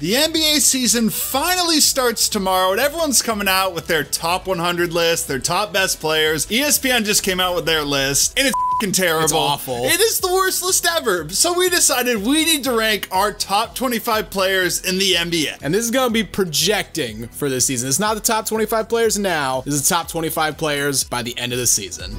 The NBA season finally starts tomorrow, and everyone's coming out with their top 100 list, their top best players. ESPN just came out with their list, and it's fing terrible. It's awful. It is the worst list ever. So we decided we need to rank our top 25 players in the NBA. And this is going to be projecting for this season. It's not the top 25 players now. It's the top 25 players by the end of the season.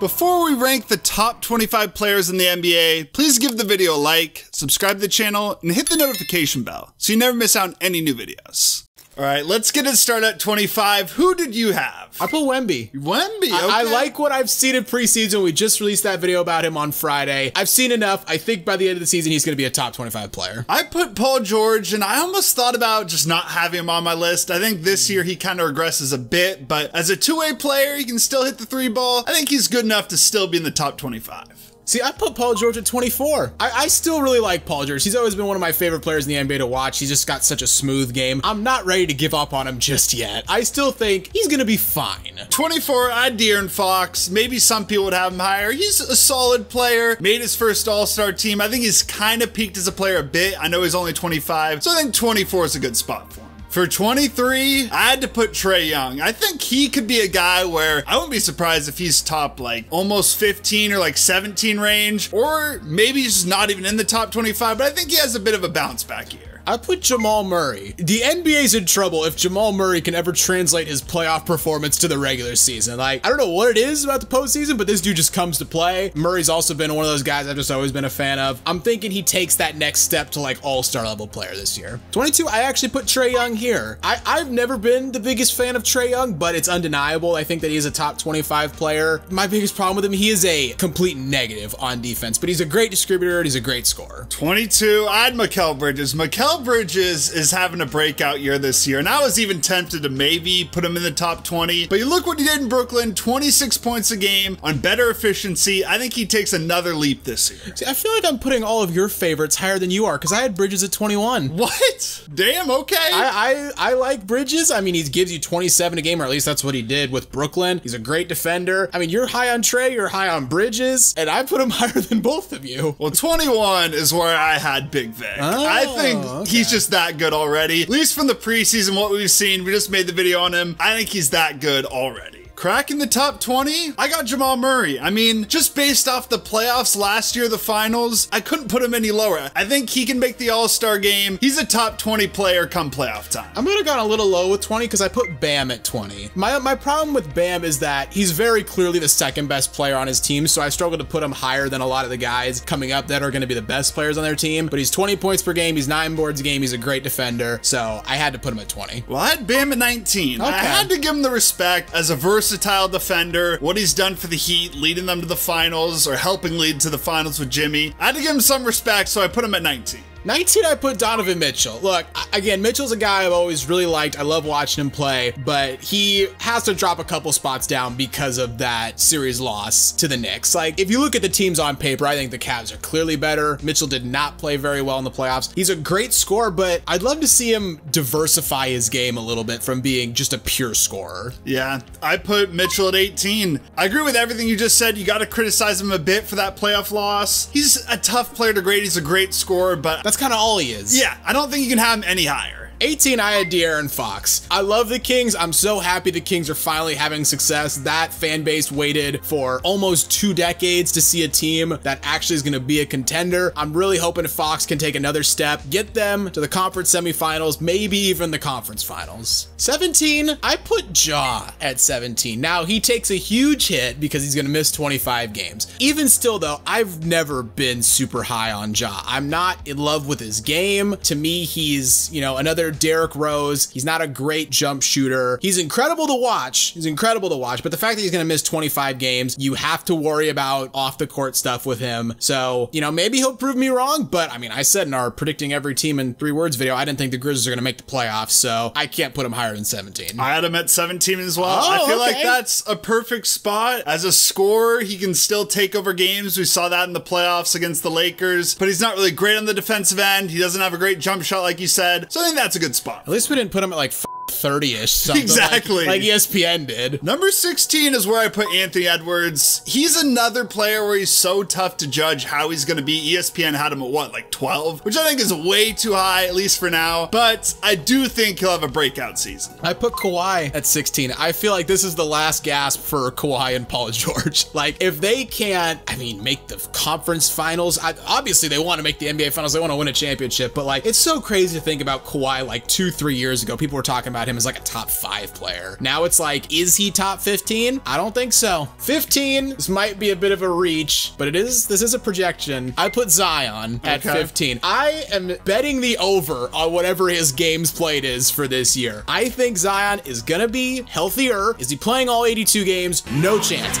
Before we rank the top 25 players in the NBA, please give the video a like, subscribe to the channel, and hit the notification bell so you never miss out on any new videos. All right, let's get it started at 25. Who did you have? I put Wemby. Wemby. Okay. I, I like what I've seen in preseason. We just released that video about him on Friday. I've seen enough. I think by the end of the season, he's going to be a top 25 player. I put Paul George, and I almost thought about just not having him on my list. I think this year he kind of regresses a bit, but as a two way player, he can still hit the three ball. I think he's good enough to still be in the top 25. See, I put Paul George at 24. I, I, still really like Paul George. He's always been one of my favorite players in the NBA to watch. He's just got such a smooth game. I'm not ready to give up on him just yet. I still think he's going to be fine. 24, I De'Aaron Fox. Maybe some people would have him higher. He's a solid player. Made his first All-Star team. I think he's kind of peaked as a player a bit. I know he's only 25, so I think 24 is a good spot for him. For 23, I had to put Trae Young. I think he could be a guy where I wouldn't be surprised if he's top like almost 15 or like 17 range, or maybe he's just not even in the top 25, but I think he has a bit of a bounce back I put Jamal Murray. The NBA's in trouble if Jamal Murray can ever translate his playoff performance to the regular season. Like, I don't know what it is about the postseason, but this dude just comes to play. Murray's also been one of those guys I've just always been a fan of. I'm thinking he takes that next step to like all-star level player this year. 22, I actually put Trae Young here. I, I've never been the biggest fan of Trae Young, but it's undeniable. I think that he's a top 25 player. My biggest problem with him, he is a complete negative on defense, but he's a great distributor he's a great scorer. 22, I had Mikal Bridges. Bridges is having a breakout year this year, and I was even tempted to maybe put him in the top 20. But you look what he did in Brooklyn 26 points a game on better efficiency. I think he takes another leap this year. See, I feel like I'm putting all of your favorites higher than you are because I had Bridges at 21. What? Damn, okay. I, I, I like Bridges. I mean, he gives you 27 a game, or at least that's what he did with Brooklyn. He's a great defender. I mean, you're high on Trae, you're high on Bridges, and I put him higher than both of you. Well, 21 is where I had Big Vic. Oh, I think oh. Okay. he's just that good already. At least from the preseason, what we've seen, we just made the video on him. I think he's that good already. Cracking the top 20, I got Jamal Murray. I mean, just based off the playoffs last year, the finals, I couldn't put him any lower. I think he can make the All Star game. He's a top 20 player come playoff time. I'm gonna gone a little low with 20 because I put Bam at 20. My my problem with Bam is that he's very clearly the second best player on his team, so I struggle to put him higher than a lot of the guys coming up that are gonna be the best players on their team. But he's 20 points per game, he's nine boards a game, he's a great defender, so I had to put him at 20. Well, I had Bam at 19. I had to give him the respect as a versatile defender, what he's done for the Heat, leading them to the finals or helping lead to the finals with Jimmy. I had to give him some respect, so I put him at 19. 19, I put Donovan Mitchell. Look, again, Mitchell's a guy I've always really liked. I love watching him play, but he has to drop a couple spots down because of that series loss to the Knicks. Like, if you look at the teams on paper, I think the Cavs are clearly better. Mitchell did not play very well in the playoffs. He's a great scorer, but I'd love to see him diversify his game a little bit from being just a pure scorer. Yeah, I put Mitchell at 18. I agree with everything you just said. You got to criticize him a bit for that playoff loss. He's a tough player to grade. He's a great scorer, but That's kind of all he is. yeah, I don't think you can have him any higher. 18, I had De'Aaron Fox. I love the Kings. I'm so happy the Kings are finally having success. That fan base waited for almost two decades to see a team that actually is going to be a contender. I'm really hoping Fox can take another step, get them to the conference semifinals, maybe even the conference finals. 17, I put Ja at 17. Now, he takes a huge hit because he's going to miss 25 games. Even still, though, I've never been super high on Ja. I'm not in love with his game. To me, he's, you know, another player, Derrick Rose. He's not a great jump shooter. He's incredible to watch. He's incredible to watch. But the fact that he's going to miss 25 games, you have to worry about off the court stuff with him. So, you know, maybe he'll prove me wrong. But I mean, I said in our predicting every team in three words video, I didn't think the Grizzlies are going to make the playoffs. So I can't put him higher than 17. I had him at 17 as well. Oh, I feel okay. like that's a perfect spot. As a scorer, he can still take over games. We saw that in the playoffs against the Lakers, but he's not really great on the defensive end. He doesn't have a great jump shot, like you said. So I think that's a good spot. At least we didn't put him at like 30 ish something. like- Exactly. Like, E ESPN did. Number 16 is where I put Anthony Edwards. He's another player where he's so tough to judge how he's going to be. ESPN had him at what, like 12? Which I think is way too high, at least for now. But I do think he'll have a breakout season. I put Kawhi at 16. I feel like this is the last gasp for Kawhi and Paul George. Like, if they can't, I mean, make the conference finals, I, obviously they want to make the NBA finals, they want to win a championship, but like, it's so crazy to think about Kawhi like two, three years ago. People were talking about him as like a top five player. Now it's like, is he top 15? I don't think so. 15, this might be a bit of a reach, but it is, this is a projection. I put Zion at 15. I am betting the over on whatever his games played is for this year. I think Zion is gonna be healthier. Is he playing all 82 games? No chance.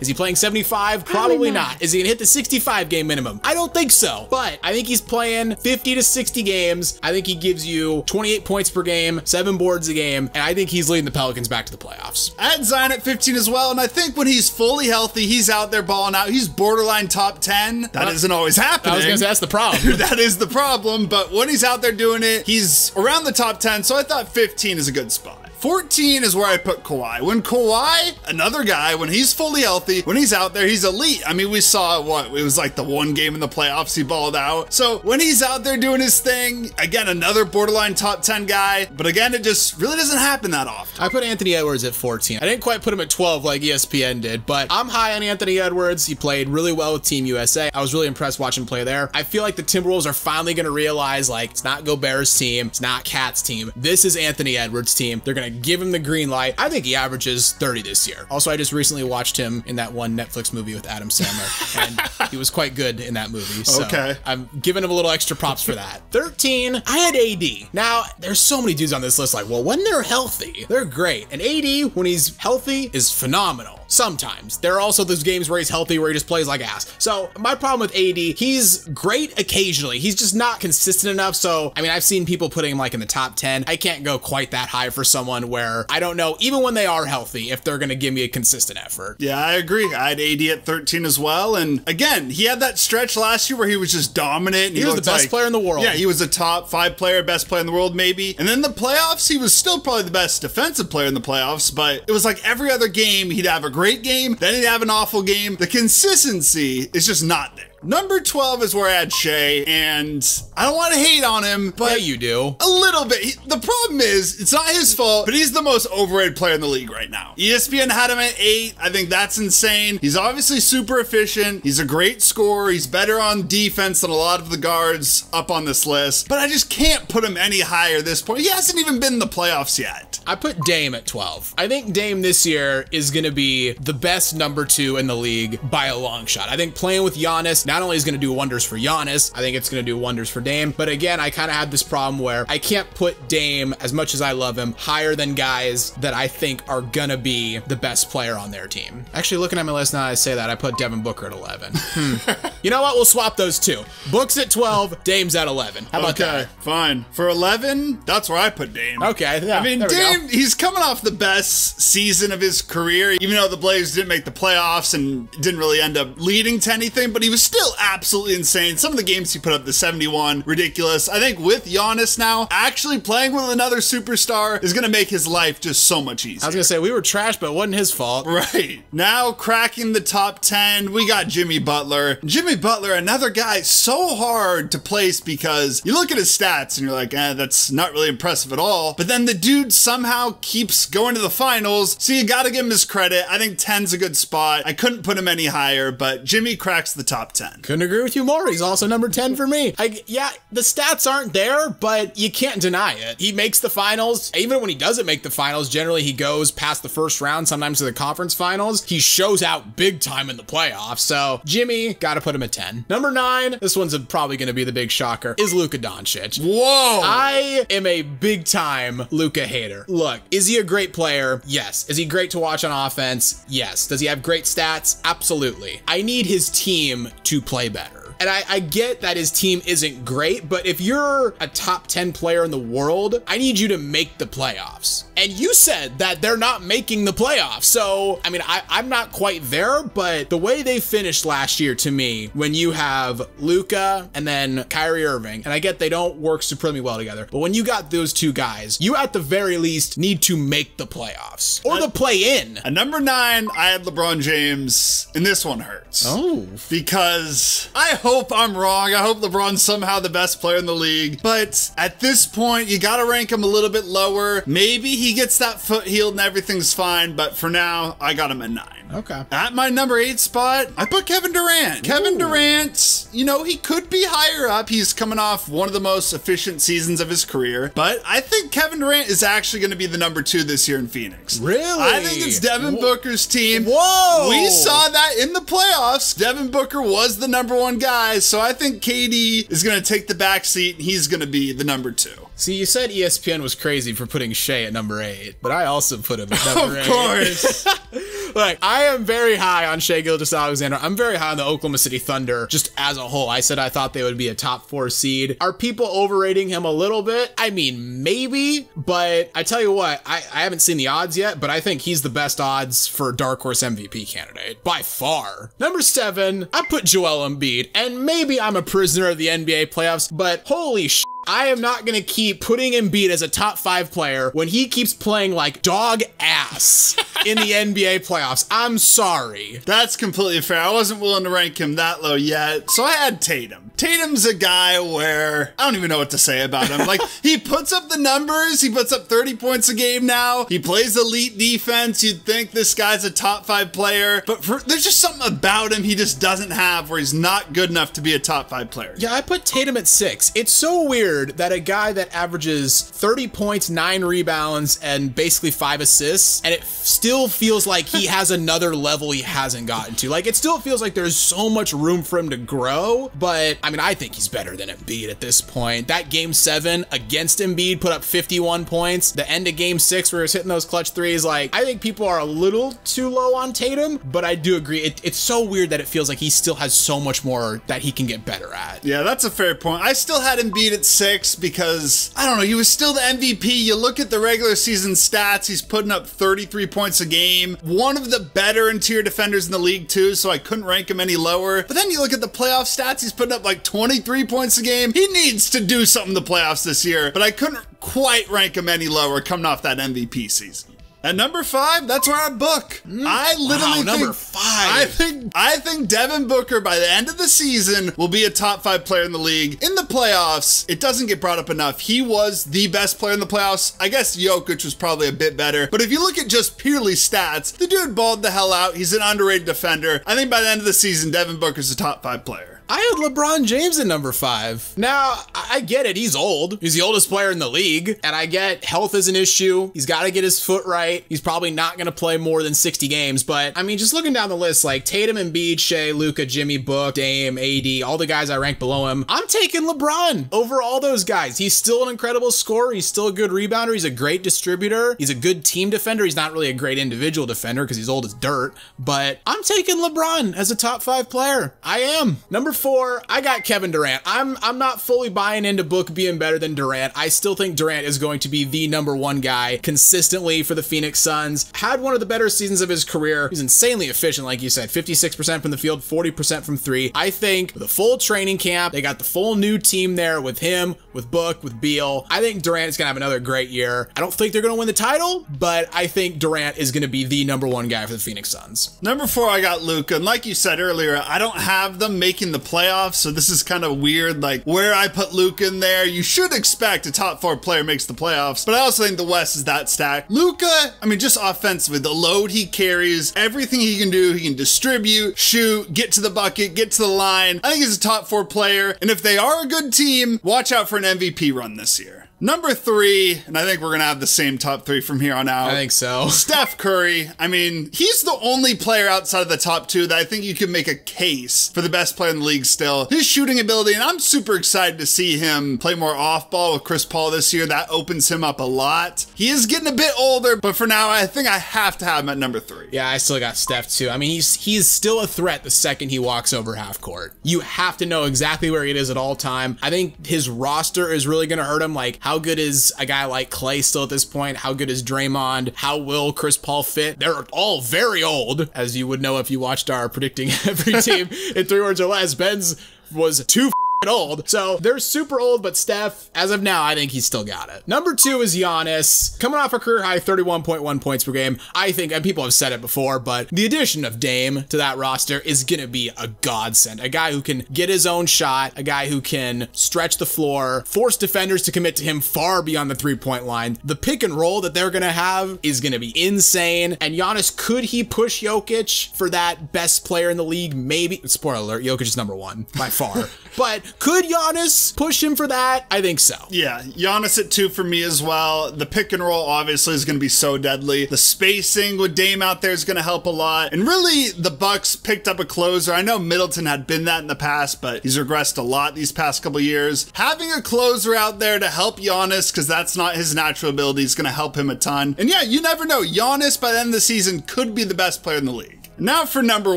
Is he playing 75? Probably not. Is he gonna hit the 65 game minimum? I don't think so. But I think he's playing 50 to 60 games. I think he gives you 28 points per game, seven boards a game, and I think he's leading the Pelicans back to the playoffs. I had Zion at 15 as well, and I think when he's fully healthy, he's out there balling out. He's borderline top 10. That not always happening. I was gonna say that's the problem. that is the problem, but when he's out there doing it, he's around the top 10, so I thought 15 is a good spot. 14 is where I put Kawhi. When Kawhi, another guy, when he's fully healthy, when he's out there, he's elite. I mean, we saw what it was like the one game in the playoffs he balled out. So when he's out there doing his thing, again, another borderline top 10 guy, but again, it just really doesn't happen that often. I put Anthony Edwards at 14. I didn't quite put him at 12 like ESPN did, but I'm high on Anthony Edwards. He played really well with Team USA. I was really impressed watching play there. I feel like the Timberwolves are finally going to realize like it's not Gobert's team, it's not KAT's team. This is Anthony Edwards' team. They're going to give him the green light. I think he averages 30 this year. Also, I just recently watched him in that one Netflix movie with Adam Sandler, and he was quite good in that movie. So Okay. I'm giving him a little extra props for that. 13, I had AD. Now, there's so many dudes on this list like, well, when they're healthy, they're great. And AD, when he's healthy, is phenomenal. Sometimes. There are also those games where he's healthy where he just plays like ass. So, my problem with AD, he's great occasionally. He's just not consistent enough. So, I mean, I've seen people putting him like in the top 10. I can't go quite that high for someone where I don't know, even when they are healthy, if they're going to give me a consistent effort. Yeah, I agree. I had AD at 13 as well. And again, he had that stretch last year where he was just dominant. and He was the best like- player in the world. Yeah, he was a top five player, best player in the world, maybe. And then the playoffs, he was still probably the best defensive player in the playoffs. But it was like every other game, he'd have a great game, then he'd have an awful game. The consistency is just not there. Number 12 is where I had Shai, and I don't want to hate on him, but Yeah, you do. a little bit. He- the problem is, it's not his fault, but he's the most overrated player in the league right now. ESPN had him at eight. I think that's insane. He's obviously super efficient. He's a great scorer. He's better on defense than a lot of the guards up on this list, but I just can't put him any higher this point. He hasn't even been in the playoffs yet. I put Dame at 12. I think Dame this year is going to be the best number two in the league by a long shot. I think playing with Giannis not only is going to do wonders for Giannis, I think it's going to do wonders for Dame. But again, I kind of had this problem where I can't put Dame, as much as I love him, higher than guys that I think are going to be the best player on their team. Actually, looking at my list now, I say that I put Devin Booker at 11. Hmm. you know what? We'll swap those two. Books at 12, Dame's at 11. How about Okay, fine. For 11, that's where I put Dame. Okay. Yeah, I mean. Dame, he's coming off the best season of his career, even though the Blazers didn't make the playoffs and didn't really end up leading to anything, but he was still absolutely insane. Some of the games he put up, the 71, ridiculous. I think with Giannis now, actually playing with another superstar is going to make his life just so much easier. I was going to say, we were trash, but it wasn't his fault. Right. Now cracking the top 10, we got Jimmy Butler. Jimmy Butler, another guy so hard to place because you look at his stats and you're like, eh, that's not really impressive at all. But then the dude somehow keeps going to the finals. So you got to give him his credit. I think 10's a good spot. I couldn't put him any higher, but Jimmy cracks the top 10. 10. Couldn't agree with you more. He's also number 10 for me. I, yeah, the stats aren't there, but you can't deny it. He makes the finals. Even when he doesn't make the finals, generally he goes past the first round, sometimes to the conference finals. He shows out big time in the playoffs. So Jimmy, gotta put him at 10. Number nine, this one's probably gonna be the big shocker, is Luka Doncic. Whoa! I am a big time Luka hater. Look, is he a great player? Yes. Is he great to watch on offense? Yes. Does he have great stats? Absolutely. I need his team to play better. And I, I, get that his team isn't great, but if you're a top 10 player in the world, I need you to make the playoffs. And you said that they're not making the playoffs. So, I mean, I, I'm not quite there, but the way they finished last year to me, when you have Luka and then Kyrie Irving, and I get they don't work supremely well together, but when you got those two guys, you at the very least need to make the playoffs or the play in. At number nine, I had LeBron James, and this one hurts. Oh. Because I hope I'm wrong. I hope LeBron's somehow the best player in the league. But at this point, you got to rank him a little bit lower. Maybe he gets that foot healed and everything's fine. But for now, I got him at nine. Okay. At my number eight spot, I put Kevin Durant. Ooh. Kevin Durant, you know, he could be higher up. He's coming off one of the most efficient seasons of his career. But I think Kevin Durant is actually going to be the number two this year in Phoenix. Really? I think it's Devin Whoa. Booker's team. Whoa. We saw that in the playoffs. Devin Booker was the number one guy. So I think KD is going to take the back seat. and He's going to be the number two. See, you said ESPN was crazy for putting Shai at number eight, but I also put him at number of eight. Of course. Like, I am very high on Shai Gilgeous-Alexander. I'm very high on the Oklahoma City Thunder just as a whole. I said I thought they would be a top four seed. Are people overrating him a little bit? I mean, maybe, but I tell you what, I, I haven't seen the odds yet, but I think he's the best odds for Dark Horse MVP candidate by far. Number seven, I put Joel Embiid, and maybe I'm a prisoner of the NBA playoffs, but holy sh. I am not gonna keep putting Embiid as a top five player when he keeps playing like dog ass in the NBA playoffs. I'm sorry. That's completely fair. I wasn't willing to rank him that low yet, so I had Tatum. Tatum's a guy where I don't even know what to say about him. Like, he puts up the numbers, he puts up 30 points a game now, he plays elite defense. You'd think this guy's a top five player, but for, there's just something about him he just doesn't have where he's not good enough to be a top five player. Yeah, I put Tatum at six. It's so weird that a guy that averages 30 points, nine rebounds, and basically five assists, and it still feels like he has another level he hasn't gotten to. Like, it still feels like there's so much room for him to grow, but I mean, I think he's better than Embiid at this point. That game seven against Embiid put up 51 points. The end of game six, where he was hitting those clutch threes, like, I think people are a little too low on Tatum, but I do agree. It, it's so weird that it feels like he still has so much more that he can get better at. Yeah, that's a fair point. I still had Embiid at six because, I don't know, he was still the MVP. You look at the regular season stats, he's putting up 33 points a game. One of the better interior defenders in the league, too, so I couldn't rank him any lower. But then you look at the playoff stats, he's putting up like 23 points a game. He needs to do something in the playoffs this year, but I couldn't quite rank him any lower coming off that MVP season. At number five, that's where I book. Mm. I literally wow, number think, five. I think I think Devin Booker by the end of the season will be a top five player in the league. In the playoffs, it doesn't get brought up enough. He was the best player in the playoffs. I guess Jokic was probably a bit better, but if you look at just purely stats, the dude balled the hell out. He's an underrated defender. I think by the end of the season, Devin Booker's a top five player. I had LeBron James at number five. Now, I get it. He's old. He's the oldest player in the league. And I get health is an issue. He's got to get his foot right. He's probably not going to play more than 60 games. But I mean, just looking down the list, like Tatum Embiid, Shai, Luka, Jimmy Book, Dame, AD, all the guys I rank below him, I'm taking LeBron over all those guys. He's still an incredible scorer. He's still a good rebounder. He's a great distributor. He's a good team defender. He's not really a great individual defender because he's old as dirt. But I'm taking LeBron as a top five player. I am. Number four, I got Kevin Durant. I'm I'm not fully buying into Book being better than Durant. I still think Durant is going to be the number one guy consistently for the Phoenix Suns. Had one of the better seasons of his career. He's insanely efficient, like you said, 56% from the field, 40% from three. I think the full training camp, they got the full new team there with him, with Book, with Beal. I think Durant is gonna have another great year. I don't think they're gonna win the title, but I think Durant is gonna be the number one guy for the Phoenix Suns. Number four, I got Luka, and like you said earlier, I don't have them making the playoffs, so this is kind of weird. Like where I put Luka in there, you should expect a top four player makes the playoffs, but I also think the West is that stacked. Luka, I mean, just offensively, the load he carries, everything he can do, he can distribute, shoot, get to the bucket, get to the line. I think he's a top four player, and if they are a good team, watch out for an MVP run this year. Number three, and I think we're going to have the same top three from here on out. I think so. Steph Curry. I mean, he's the only player outside of the top two that I think you can make a case for the best player in the league still. His shooting ability, and I'm super excited to see him play more off ball with Chris Paul this year. That opens him up a lot. He is getting a bit older, but for now, I think I have to have him at number three. Yeah, I still got Steph too. I mean, he's he's still a threat the second he walks over half court. You have to know exactly where he is at all time. I think his roster is really going to hurt him. Like, how good is a guy like Clay still at this point? How good is Draymond? How will Chris Paul fit? They're all very old, as you would know if you watched our predicting every team in three words or less. Ben's was too old. So they're super old, but Steph, as of now, I think he's still got it. Number two is Giannis, coming off a career high 31.1 points per game. I think, and people have said it before, but the addition of Dame to that roster is going to be a godsend. A guy who can get his own shot, a guy who can stretch the floor, force defenders to commit to him far beyond the three point line. The pick and roll that they're going to have is going to be insane. And Giannis, could he push Jokic for that best player in the league? Maybe. Spoiler alert, Jokic is number one by far. but could Giannis push him for that? I think so. Yeah, Giannis at two for me as well. The pick and roll obviously is going to be so deadly. The spacing with Dame out there is going to help a lot. And really, the Bucks picked up a closer. I know Middleton had been that in the past, but he's regressed a lot these past couple years. Having a closer out there to help Giannis, because that's not his natural ability, is going to help him a ton. And yeah, you never know. Giannis by the end of the season could be the best player in the league. Now for number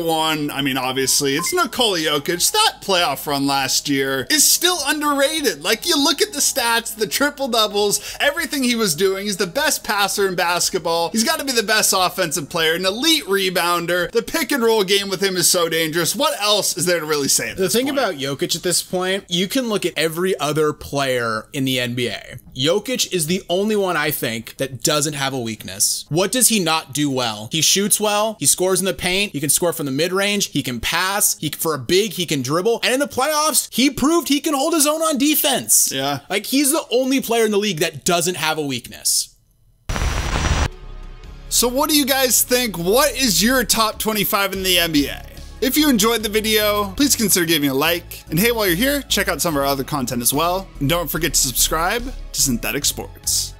one, I mean, obviously, it's Nikola Jokic. That playoff run last year is still underrated. Like, you look at the stats, the triple doubles, everything he was doing. He's the best passer in basketball. He's got to be the best offensive player, an elite rebounder. The pick and roll game with him is so dangerous. What else is there to really say? The thing point? about Jokic at this point, you can look at every other player in the NBA. Jokic is the only one I think that doesn't have a weakness. What does he not do well? He shoots well, he scores in the paint. He can score from the mid range. He can pass. He for a big, he can dribble. And in the playoffs, he proved he can hold his own on defense. Yeah. Like he's the only player in the league that doesn't have a weakness. So what do you guys think? What is your top 25 in the NBA? If you enjoyed the video, please consider giving a like. And hey, while you're here, check out some of our other content as well. And don't forget to subscribe to Synthetic Sports.